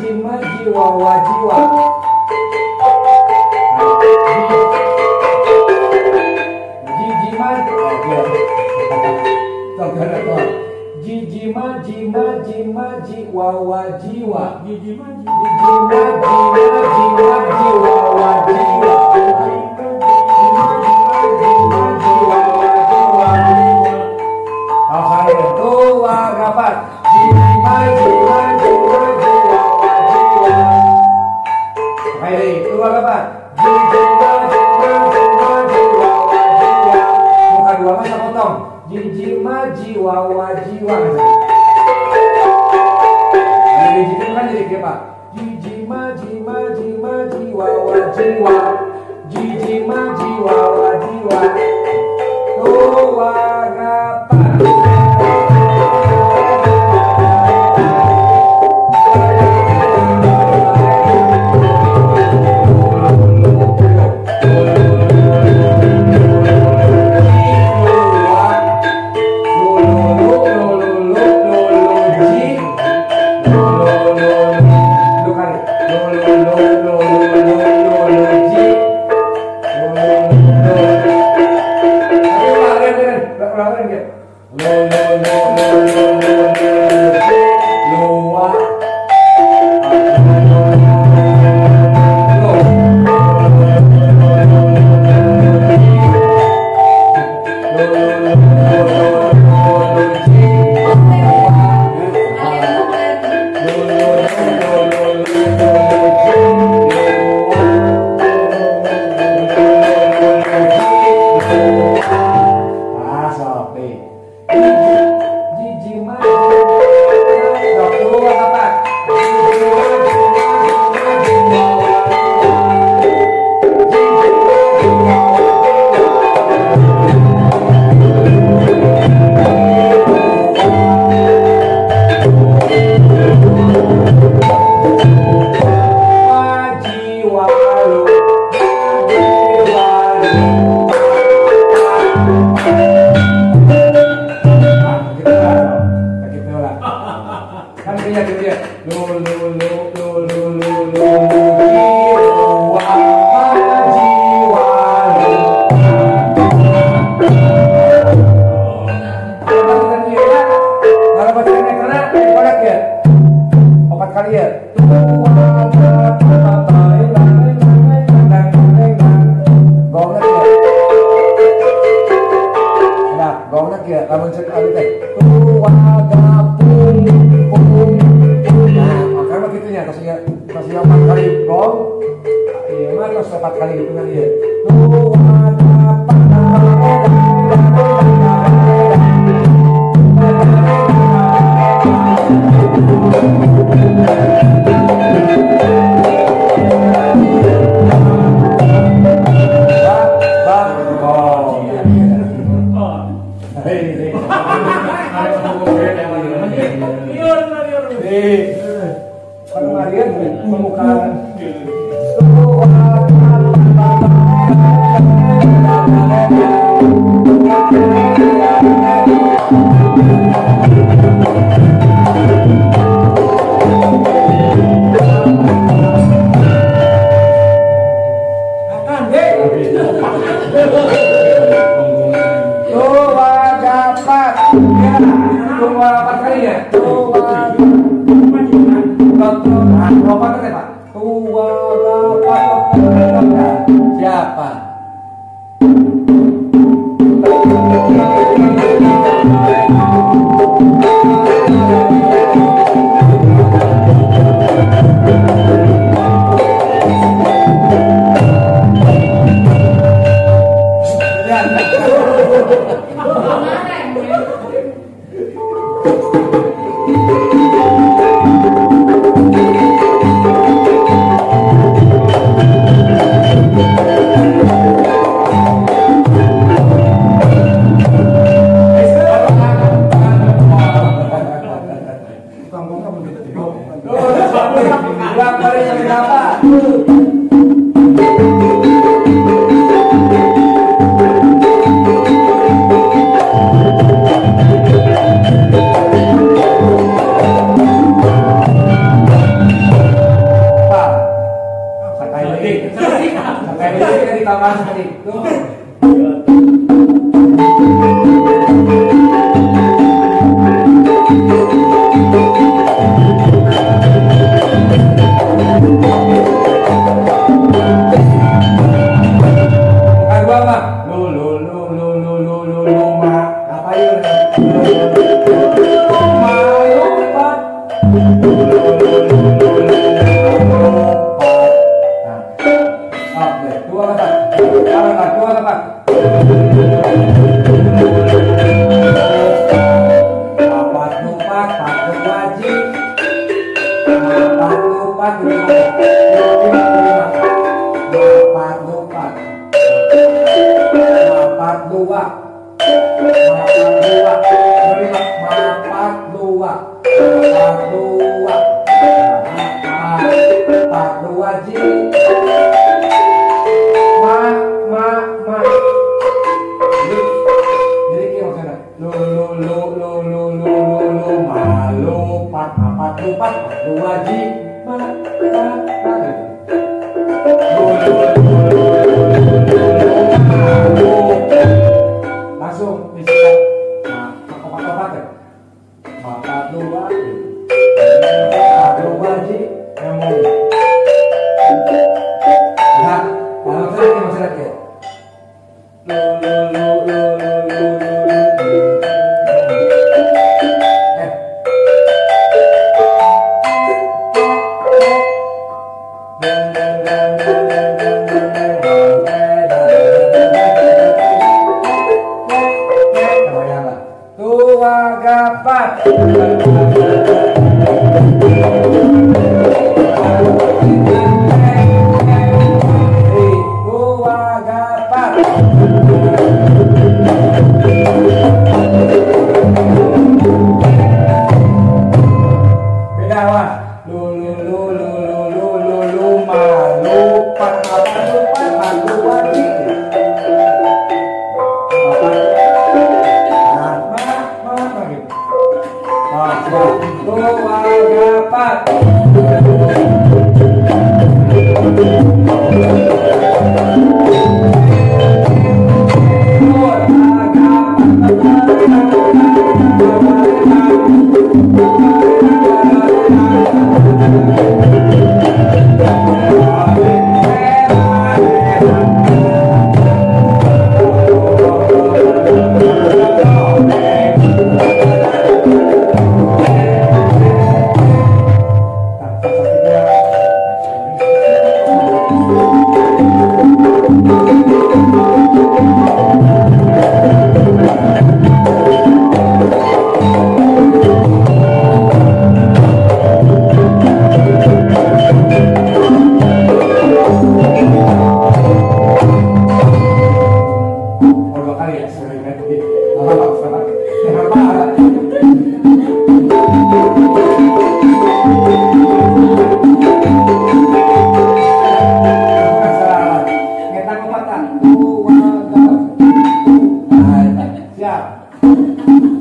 jiwa jiwa jiwa Tokana Jijima jima jima jiwa wa jiwa. Jijima jima. Jima jiwa 一挖挖几万 kalian ya. gongna ya. nah, ya. anu nah makanya gitu kasih empat kali gong. Iya mah empat kali hitungan iya tuwaga Tuwa rapat dua mapat dua berlima mapat dua mapat dua mapat dua ji. Ma ma ma. Jadi jadi kayak maksudnya lu lu lu lu lu lu lu lu ma lu pat mapat lu pat dua ji. Ma ma ma Abre o ar, é muito. Thank you. Siap.